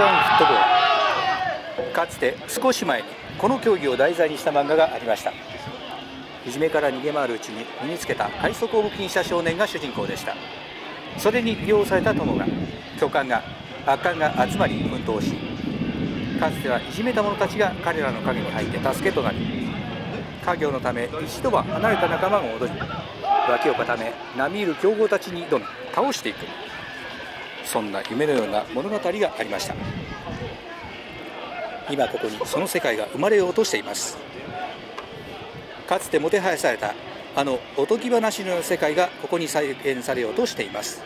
カンフットボールかつて少し前にこの競技を題材にした漫画がありました。いじめから逃げ回るうちに身につけた快速を武器にした少年が主人公でした。それに利用された友が巨漢が悪漢が集まり奮闘しかつてはいじめた者たちが彼らの陰に入って助けとなり家業のため一度は離れた仲間が戻り脇を固め並みいる強豪たちに挑み倒していく。そんな夢のような物語がありました。今ここにその世界が生まれようとしています。かつてもてはやされたあのおとぎ話の世界がここに再現されようとしています。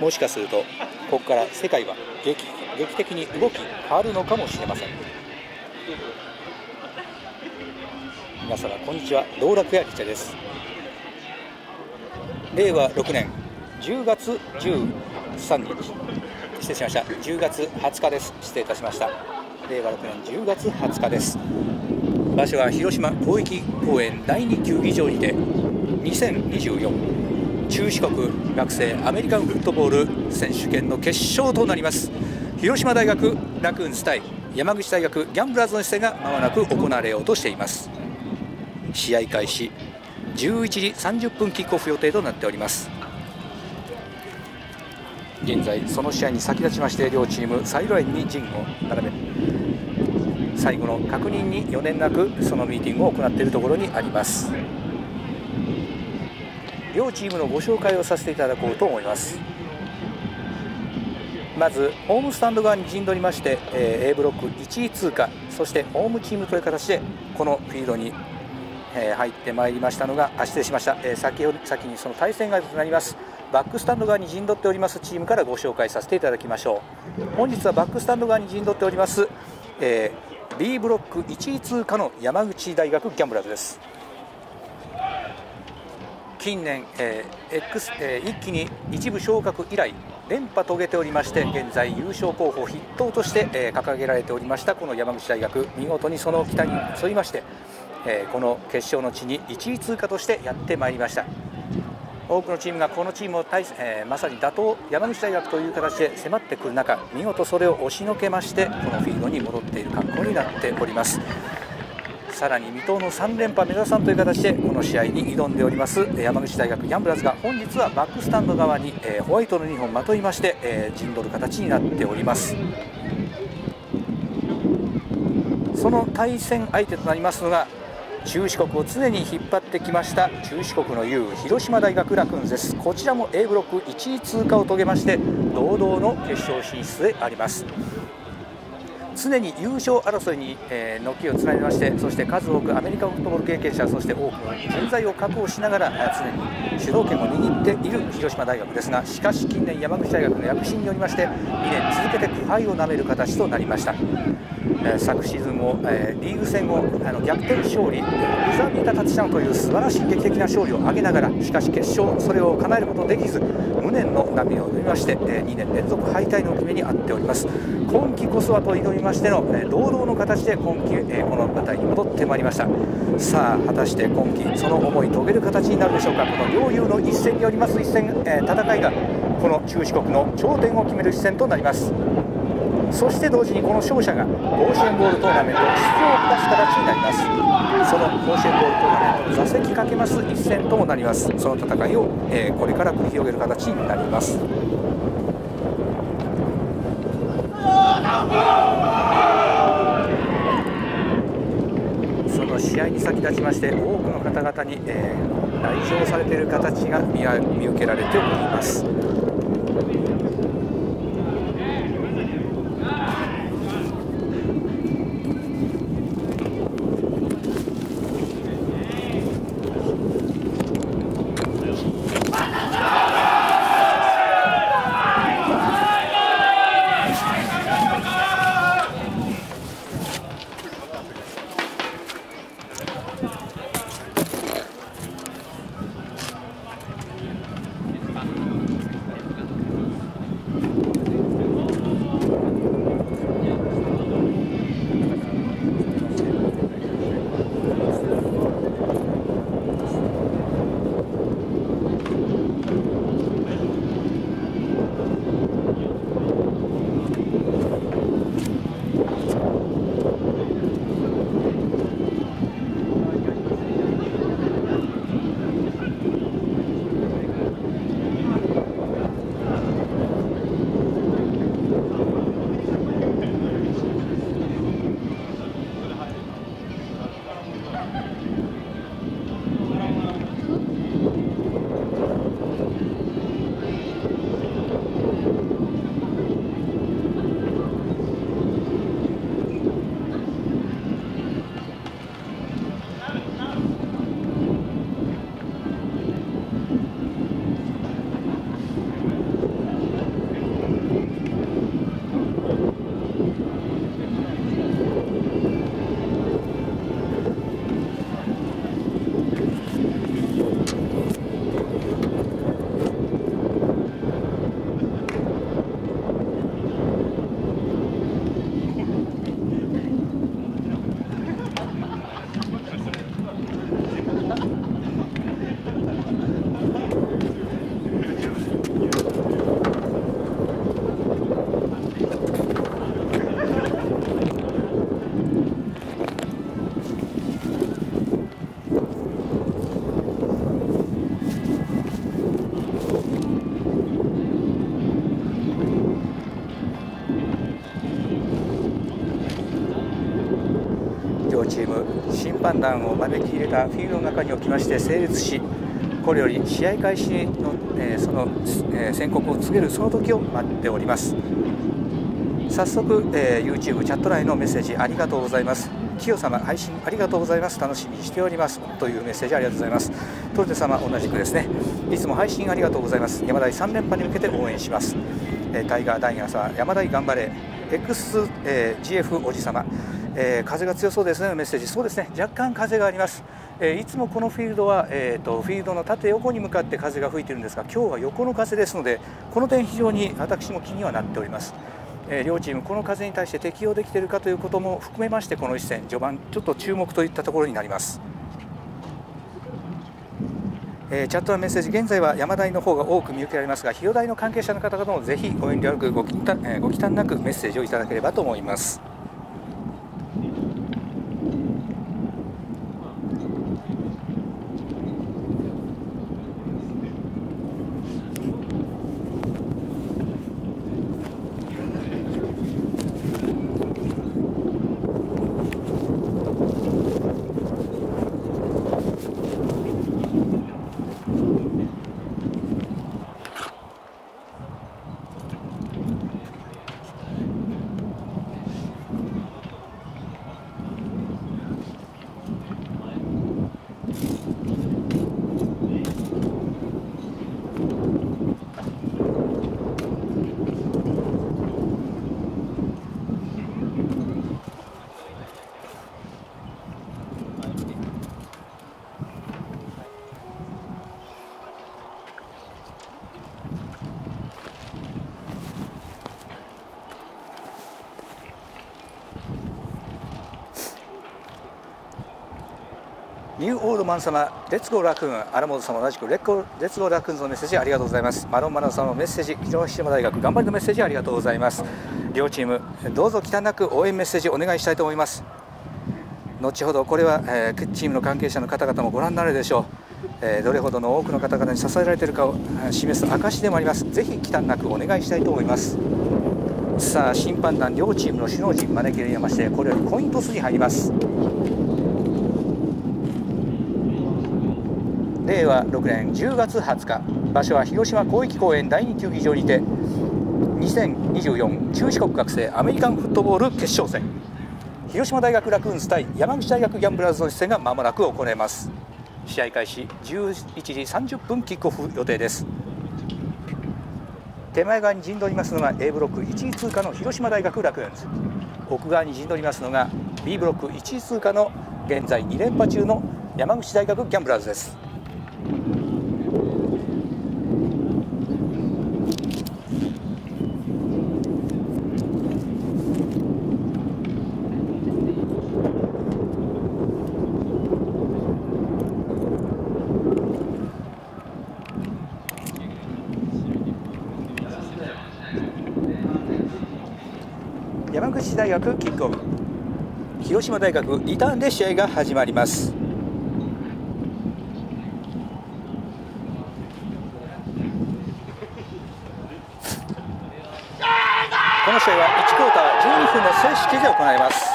もしかするとここから世界は劇劇的に動き変わるのかもしれません。皆様こんにちは。道楽屋リチャです。令和6年10月13日失礼しました。10月20日です。失礼いたしました。令和6年10月20日です。場所は広島広域公園第2球技場にて2024中四国学生アメリカンフットボール選手権の決勝となります。広島大学ラクーンズ対山口大学ギャンブラーズの一戦がまもなく行われようとしています。試合開始11時30分キックオフ予定となっております。現在その試合に先立ちまして両チームサイドラインに陣を並べ最後の確認に余念なくそのミーティングを行っているところにあります。両チームのご紹介をさせていただこうと思います。まずホームスタンド側に陣取りまして、えー、A ブロック1位通過そしてホームチームという形でこのフィールドに、えー、入ってまいりましたのがあ失礼しました、えー、先先にその対戦がとなりますバックスタンド側に陣取っておりますチームからご紹介させていただきましょう。本日はバックスタンド側に陣取っております、えー、B ブロック1位通過の山口大学ギャンブラーズです。近年、えー X えー、一気に一部昇格以来連覇遂げておりまして現在優勝候補筆頭として、えー、掲げられておりましたこの山口大学。見事にその期待に沿いまして、えー、この決勝の地に1位通過としてやってまいりました。多くのチームがこのチームを対、えー、まさに打倒山口大学という形で迫ってくる中見事それを押しのけましてこのフィールドに戻っている格好になっております。さらに未踏の3連覇目指さんという形でこの試合に挑んでおります山口大学ギャンブラーズが本日はバックスタンド側に、えホワイトの2本まといまして、え陣取る形になっております。その対戦相手となりますのが中四国を常に引っ張ってきました中四国の雄広島大学ラクーンです。こちらも A ブロック1位通過を遂げまして堂々の決勝進出であります。常に優勝争いに、えー、軒をつないでましてそして数多くアメリカンフットボール経験者そして多くの人材を確保しながら常に主導権を握っている広島大学ですがしかし近年山口大学の躍進によりまして2年続けて苦杯をなめる形となりました、えー、昨シーズンも、えー、リーグ戦をあの逆転勝利ブザービータタッチダウンという素晴らしい劇的な勝利を挙げながらしかし決勝それを叶えることできず無念の波を生みまして、え2年連続敗退の決めにあっております。今季こそはと挑みましての、え堂々の形で今季、えこの舞台に戻ってまいりました。さあ果たして今季その思い遂げる形になるでしょうか。この両雄の一戦によります一戦、え戦いがこの中四国の頂点を決める一戦となります。そして同時にこの勝者が甲子園ボールトーナメント出場を果たす形になります。その甲子園ボールトーナメント座席かけます一戦ともなりますその戦いを、えー、これから繰り広げる形になりますその試合に先立ちまして多くの方々に、えー、来場されている形が見受けられております。3ンを招き入れたフィールドの中におきまして成立しこれより試合開始の、えー、その、えー、宣告を告げるその時を待っております。早速、えー、YouTube チャット内のメッセージありがとうございます。清様配信ありがとうございます。楽しみにしております。というメッセージありがとうございます。トルテ様同じくですね。いつも配信ありがとうございます。山台3連覇に向けて応援します、えー、タイガーダイヤさん山台頑張れ。X、えー、GF おじ様。えー、風が強そうですねメッセージ、そうですね若干風があります、えー、いつもこのフィールドは、えーと、フィールドの縦横に向かって風が吹いているんですが今日は横の風ですのでこの点、非常に私も気にはなっております。えー、両チーム、この風に対して適応できているかということも含めましてこの一戦、序盤ちょっと注目といったところになります。えー、チャットはメッセージ現在は山台の方が多く見受けられますが広大の関係者の方々もぜひご遠慮なくご忌憚、えー、ご忌憚なくメッセージをいただければと思います。ニューオールマン様、レッツゴーラクーン、荒本様、同じくレッコレッツゴーラクーンズのメッセージありがとうございます。マロンマロン様のメッセージ、広島大学頑張りのメッセージありがとうございます。両チーム、どうぞ忌憚なく応援メッセージお願いしたいと思います。後ほどこれは、えー、チームの関係者の方々もご覧になるでしょう。えー、どれほどの多くの方々に支えられているかを示す証でもあります。ぜひ忌憚なくお願いしたいと思います。さあ審判団両チームの首脳陣招き入れましてこれよりコイントスに入ります令和6年10月20日場所は広島広域公園第2球技場にて2024中四国学生アメリカンフットボール決勝戦。広島大学ラクーンズ対山口大学ギャンブラーズの一戦がまもなく行われます。試合開始11時30分キックオフ予定です。手前側に陣取りますのが A ブロック1位通過の広島大学ラクーンズ。奥側に陣取りますのが B ブロック1位通過の現在2連覇中の山口大学ギャンブラーズです。山口大学キックオフ。広島大学リターンで試合が始まります。この試合は1クォーター12分の正式で行われます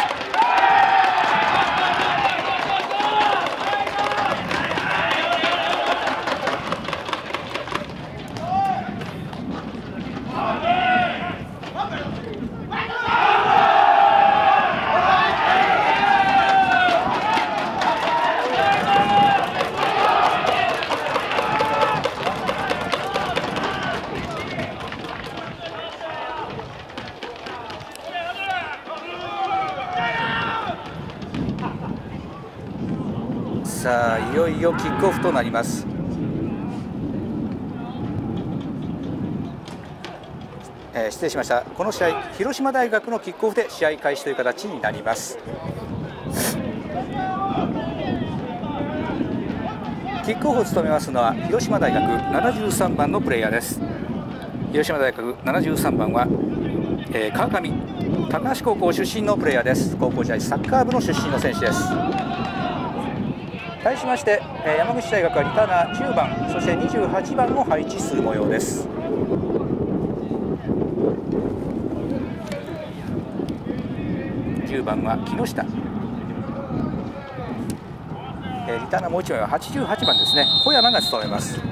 さあいよいよキックオフとなります。えー、失礼しました。この試合広島大学のキックオフで試合開始という形になります。キックオフを務めますのは広島大学73番のプレイヤーです。広島大学73番は、えー、川上高橋高校出身のプレイヤーです。高校時代サッカー部の出身の選手です。対しまして、え山口大学はリターナー10番そして28番を配置する模様です。10番は木下、えリターナーもう1枚は88番ですね。小山が務めます。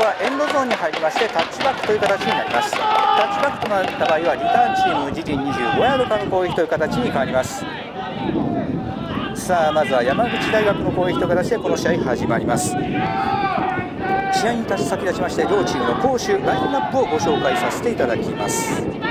はエンドゾーンに入りましてタッチバックという形になります。タッチバックとなった場合はリターンチーム自陣25ヤードからの攻撃という形に変わります。さあまずは山口大学の攻撃という形でこの試合始まります。試合に先立ちまして両チームの攻守ラインナップをご紹介させていただきます。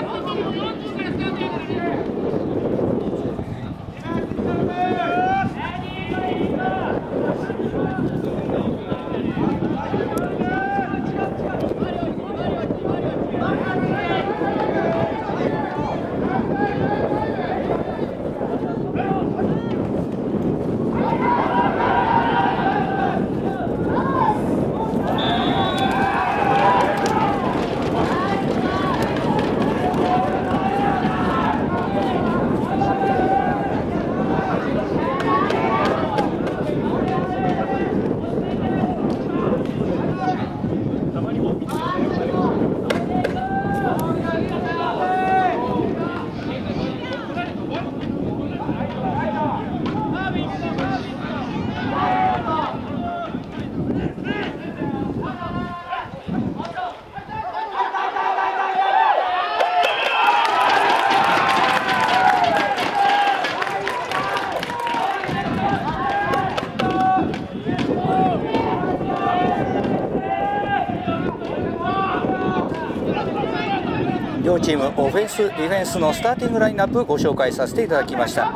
チームオフェンス、ディフェンスのスターティングラインナップご紹介させていただきました。さ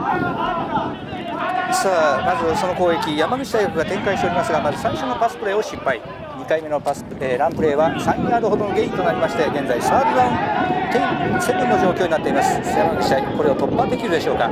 あまずその攻撃山口大学が展開しておりますがまず最初のパスプレーを失敗。2回目のパス、えー、ランプレーは3ヤードほどのゲインとなりまして現在サードダウン10、7の状況になっています。山口大これを突破できるでしょうか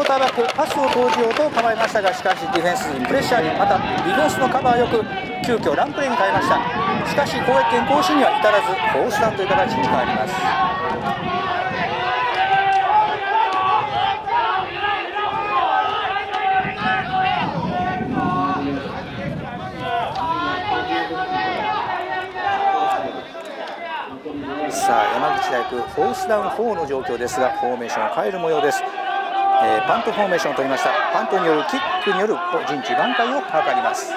ォーターバックパスを投じようと構えましたがしかしディフェンスにプレッシャーにまたディフェンスのカバーよく急遽ランプレーに変えました。しかし攻撃権行使には至らずフォースダウンという形に変わります。さあ山口大学フォースダウン4の状況ですがフォーメーションを変える模様です。えー、パントフォーメーションを取りました。パントによるキックによる陣地挽回を図ります。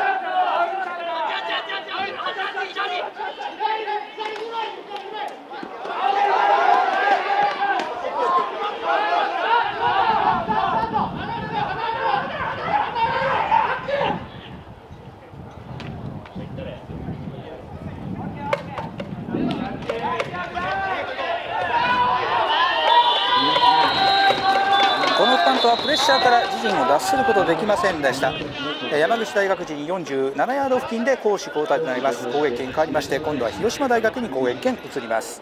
プレッシャーから自陣を脱することできませんでした。山口大学陣47ヤード付近で攻守交代となります。攻撃権変わりまして今度は広島大学に攻撃権移ります。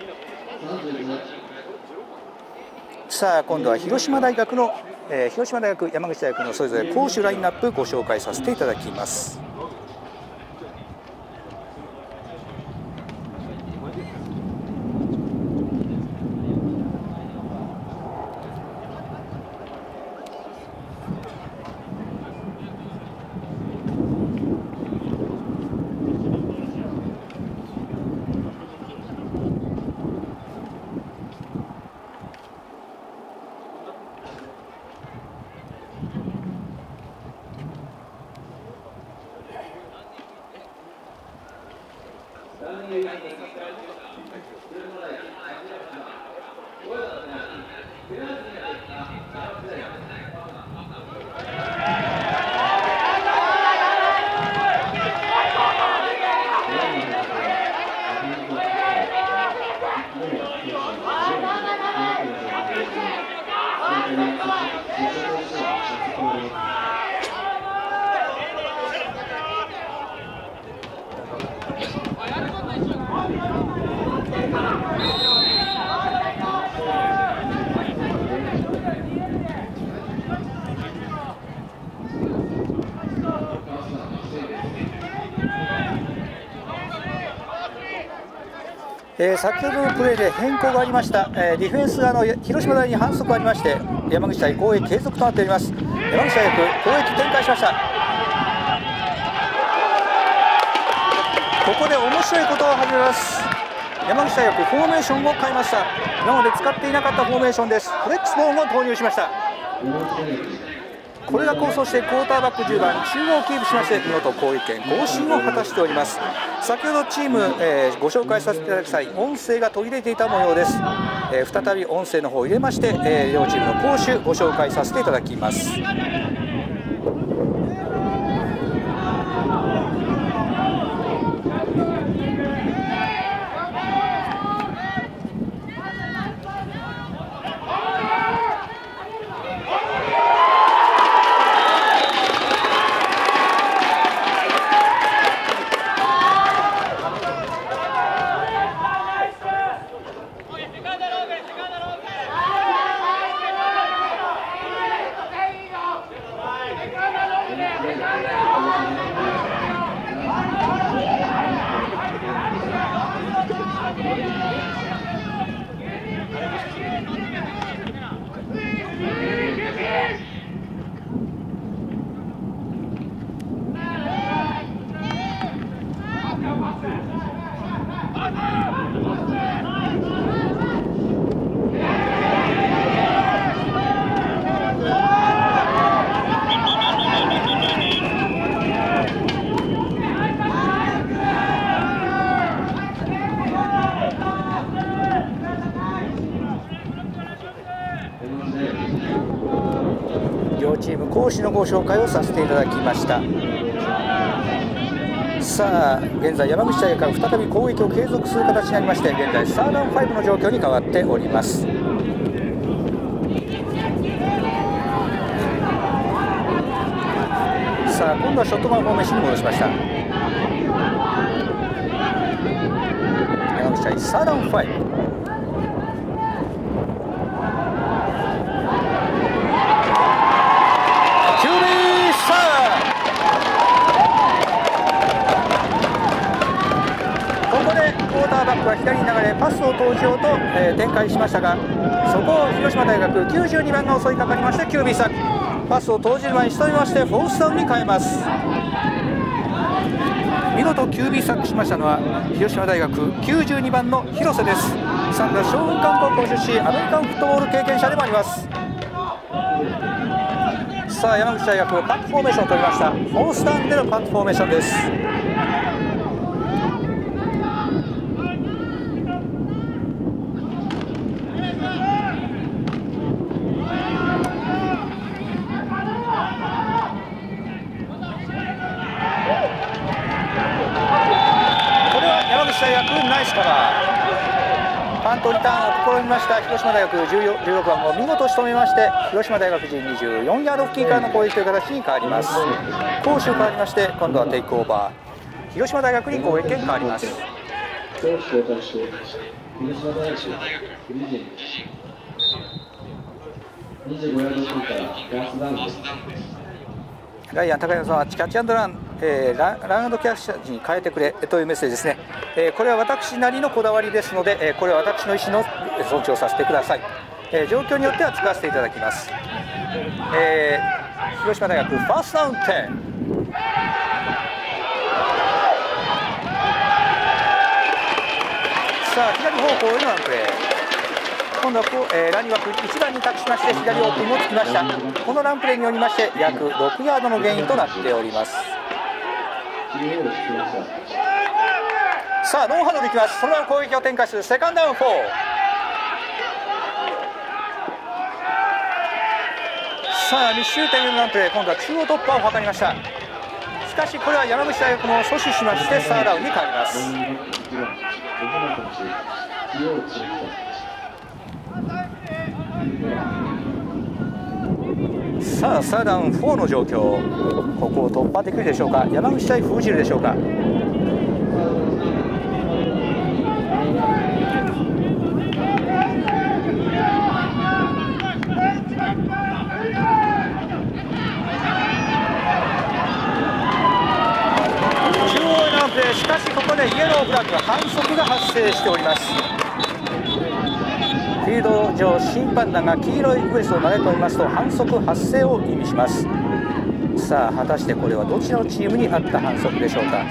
さあ今度は広島大学の、えー、広島大学山口大学のそれぞれ攻守ラインナップご紹介させていただきます。Thank you. えー、先ほどのプレーで変更がありました、えー、ディフェンス側の広島大に反則がありまして山口対攻撃継続となっております。山口大学攻撃展開しました。ここで面白いことを始めます。山口大学フォーメーションを変えました。今まで使っていなかったフォーメーションです。フレックスボーンを投入しました。これが構想してクォーターバック10番中央をキープしまして見事攻撃権更新を果たしております。先ほどチーム、えー、ご紹介させていただく際音声が途切れていた模様です、えー、再び音声の方を入れまして、えー、両チームの攻守ご紹介させていただきますのご紹介をさせていただきました。さあ現在山口大学が再び攻撃を継続する形になりまして現在サーダン5の状況に変わっております。さあ今度はショットマンフォーメーションに戻しました。山口大サーダン5は左に流れパスを投じようと、えー、展開しましたがそこを広島大学92番が襲いかかりましてキュービーサックパスを投じる前に仕留めましてフォースダウンに変えます。見事キュービーサックしましたのは広島大学92番の広瀬です。三田将軍館高校出身アメリカンフットボール経験者でもあります。さあ山口大学パントフォーメーションを取りました。フォースダウンでのパントフォーメーションです。トリターンを試みました。広島大学16番を見事仕留めまして広島大学人24ヤード付近からの攻撃という形に変わります。攻守変わりまして今度はテイクオーバー。広島大学に攻撃権変わります。広島大学25ヤード付近からガースダウンです。ライアン高山さんはキャッチアンドラン、えー、ラランドキャッチャーに変えてくれというメッセージですね、えー、これは私なりのこだわりですので、えー、これは私の意思の尊重させてください、えー、状況によっては使わせていただきます、えー、広島大学ファーストダウン10さあ左方向へのワンプレー。今度はこう、えー、ランニ枠1番に託しまして左オープンもつきました。このランプレーによりまして約6ヤードのゲインとなっております。さあノーハンドできます。そのまま攻撃を展開するセカンドダウン4さあ密集点のランプレー今度は中央突破を図りました。しかしこれは山口大学も阻止しましてサーダウンに変わります。さあサーダン4の状況。ここを突破できるでしょうか？山口対封じるでしょうか？しかしここでイエローフラッグ反則が発生しております。ード上審判団が黄色いウエストを投げ込みますと反則発生を意味します。さあ果たしてこれはどちらのチームにあった反則でしょうか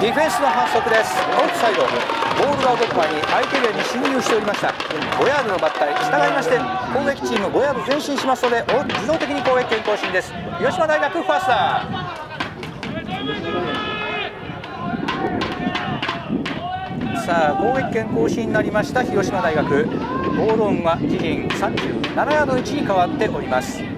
ディフェンスの反則ですオフサイドボールがドッパーに相手エリアに侵入しておりました。5ヤードの抜体従いまして攻撃チーム5ヤード前進しますので自動的に攻撃権更新です。広島大学ファースターさあ攻撃権更新になりました広島大学。ボールオンは自陣37ヤードの位置に変わっております。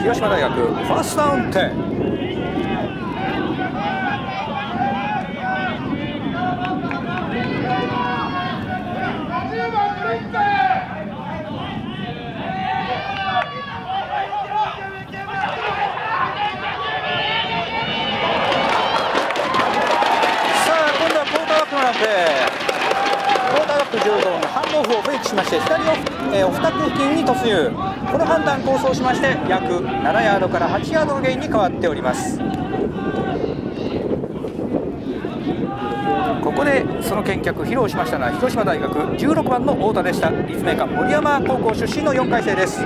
広島大学ファーストダウン10オフをフェイクしまして左オフ,、えー、オフタック付近に突入。この判断構想しまして約7ヤードから8ヤードのゲインに変わっております。ここでその見客披露しましたのは広島大学16番の太田でした。立命館森山高校出身の4回生です。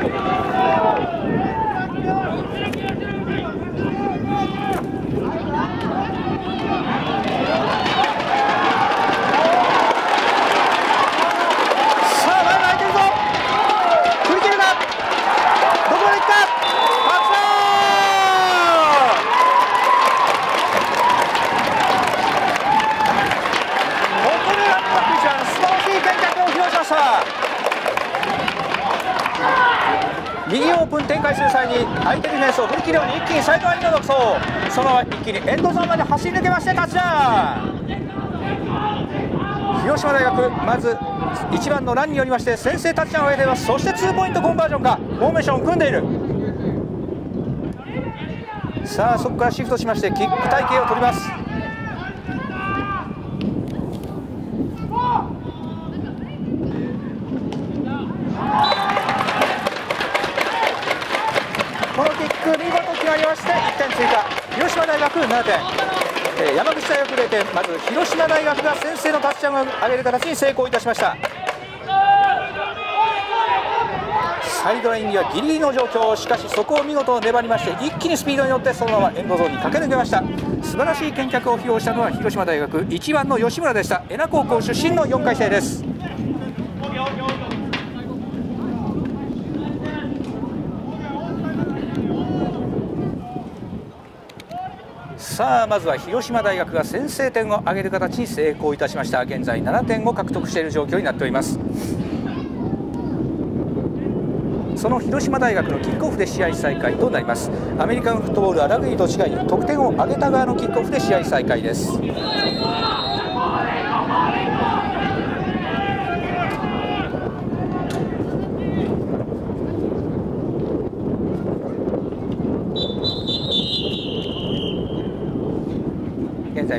右オープン展開する際に相手ディフェンスを振り切るように一気にサイドラインを独走そのまま一気にエンドゾーンまで走り抜けましてタッチダ広島大学まず1番のランによりまして先制タッチダウンを得ていますそしてツーポイントコンバージョンかフォーメーションを組んでいるさあそこからシフトしましてキック体系を取ります。点まず広島大学が先制のタッチを上げる形に成功いたしました。サイドラインにはギリギリの状況しかしそこを見事粘りまして一気にスピードに乗ってそのままエンドゾーンに駆け抜けました。素晴らしい見客を披露したのは広島大学1番の吉村でした。恵那高校出身の4回生です。さあまずは広島大学が先制点を挙げる形に成功いたしました。現在7点を獲得している状況になっております。その広島大学のキックオフで試合再開となります。アメリカンフットボールはラグビーと違い得点を挙げた側のキックオフで試合再開です。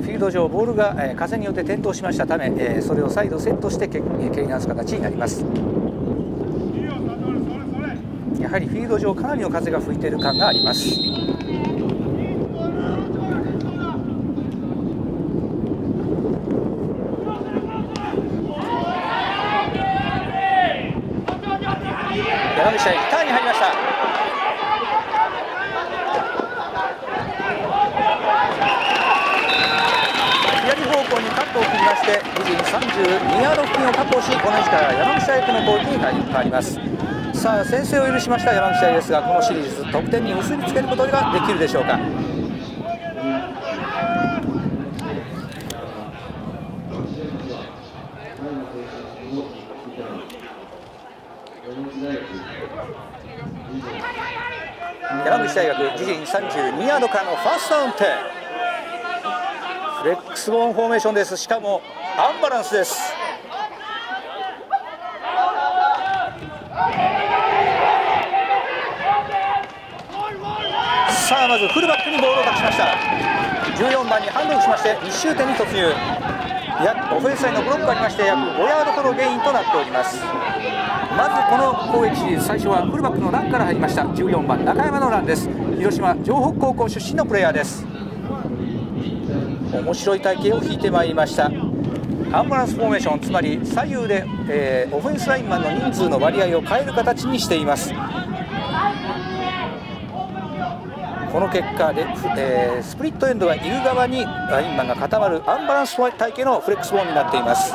フィールド上ボールが、風によって転倒しましたため、それを再度セットして蹴り直す形になります。やはりフィールド上かなりの風が吹いている感があります山口はターンに入りましたットを切りまして2時32ヤード付近を確保しこの位置から山口大学の攻撃に変わりますさあ先制を許しました山口大ですがこのシリーズ得点に結びつけることができるでしょうか山口大学自陣32ヤードからのファーストダウンテフレックスボーンフォーメーションですしかもアンバランスです。さあまずフルバックにボールを託しました。14番にハンドオフしまして1周点に突入。オフェンスラインのブロックがありまして約5ヤードほどゲインとなっております。まずこの攻撃シリーズ最初はフルバックのランから入りました。14番中山のランです。広島城北高校出身のプレイヤーです。面白い体型を引いてまいりました。アンバランスフォーメーションつまり左右で、えー、オフェンスラインマンの人数の割合を変える形にしています。この結果で、えー、スプリットエンドがいる側にラインマンが固まるアンバランス体系のフレックスボーンになっています。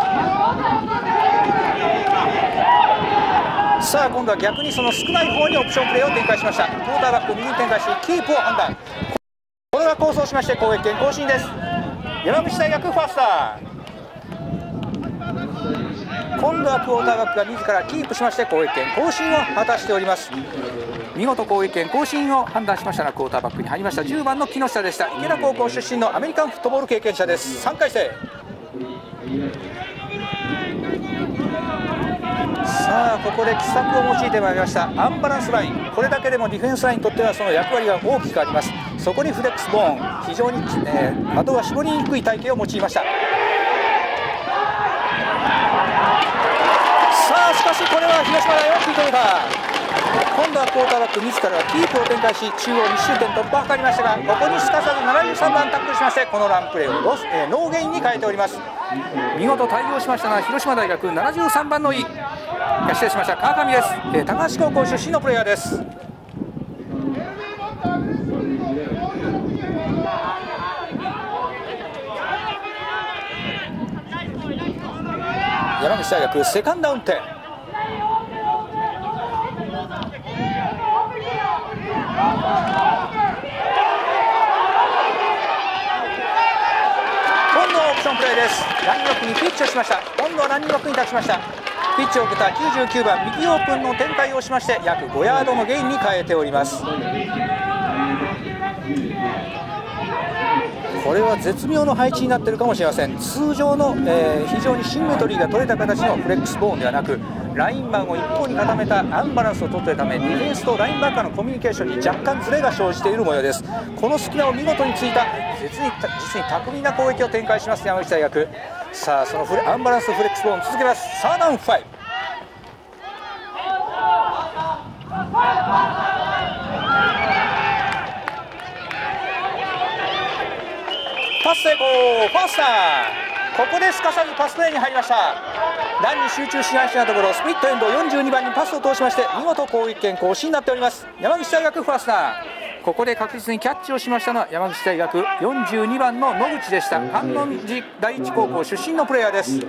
さあ今度は逆にその少ない方にオプションプレーを展開しました。クォーターバック右に展開しキープを判断。これが構想しまして攻撃権更新です。山口大学ファースター。今度はクォーターバックが自らキープしまして攻撃権更新を果たしております。見事攻撃権更新を判断しましたがクォーターバックに入りました。10番の木下でした。池田高校出身のアメリカンフットボール経験者です。3回戦。さあここで奇策を用いてまいりました。アンバランスライン。これだけでもディフェンスラインにとってはその役割が大きくあります。そこにフレックスボーン。非常に、えー、的が絞りにくい隊形を用いましたさあしかしこれは広島大を食い止めた今度はクォーターバック自らがキープを展開し中央2周点突破を図りましたがここにすかさず73番タックルしましてこのランプレーをロス、えー、ノーゲインに変えております。見事対応しましたのは広島大学73番の井失礼しました。川上です、えー、高橋高校出身のプレイヤーです。山口大学セカンドダウン点ションプレーです。ランニングにピッチをしました。今度はランニングに立ちました。ピッチを受けた99番右オープンの展開をしまして約5ヤードのゲインに変えております。これは絶妙の配置になっているかもしれません。通常の、えー、非常にシンメトリーが取れた形のフレックスボーンではなくラインマンを一方に固めたアンバランスを取っているためディフェンスとラインバッカーのコミュニケーションに若干ズレが生じている模様です。この隙間を見事についた実に実に巧みな攻撃を展開します山口大学。さあそのフレアンバランスフレックスボーン続けます。サーダウン5パス成功ファースター。ここですかさずパスプレーに入りました。ランに集中しがちなところスプリットエンド42番にパスを通しまして見事攻撃権更新になっております。山口大学ファースター。ここで確実にキャッチをしましたのは山口大学42番の野口でした。観音寺第一高校出身のプレーヤーです。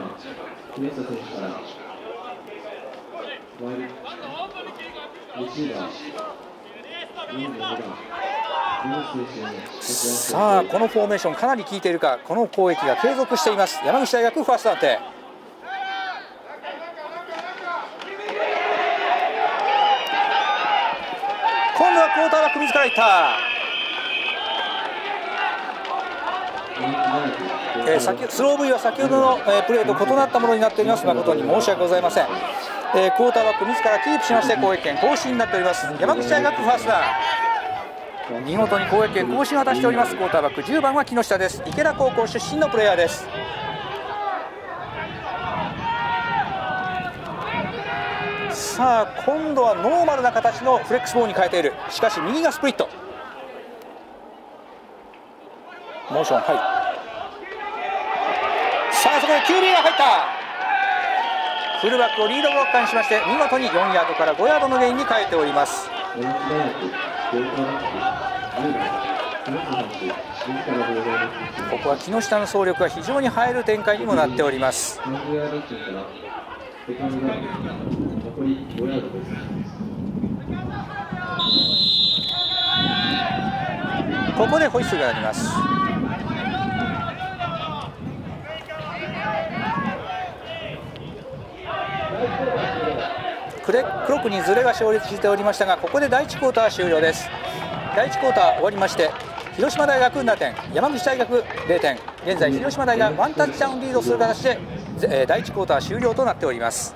さあこのフォーメーションかなり効いているか。この攻撃が継続しています。山口大学ファーストアン度はクォーターバック自らいった。えー、先スロー V は先ほどの、えー、プレーと異なったものになっております。誠に申し訳ございません、えー、クォーターバック自らキープしまして攻撃権更新になっております。山口大学ファーストダウン見事に攻撃権更新を果たしております。クォーターバック10番は木下です。池田高校出身のプレーヤーです。さあ今度はノーマルな形のフレックスボーンに変えている。しかし右がスプリット。モーションはい。さあそこで QB が入った。フルバックをリードブロッカーにしまして見事に4ヤードから5ヤードのゲインに変えております。ここは木下の走力が非常に入る展開にもなっております。ここでホイッスルがあります。クレクロックにズレが生じておりましたがここで第1クォーター終了です。第1クォーター終わりまして広島大学7点山口大学0点現在広島大がワンタッチダウンリードする形で、第1クォーター終了となっております。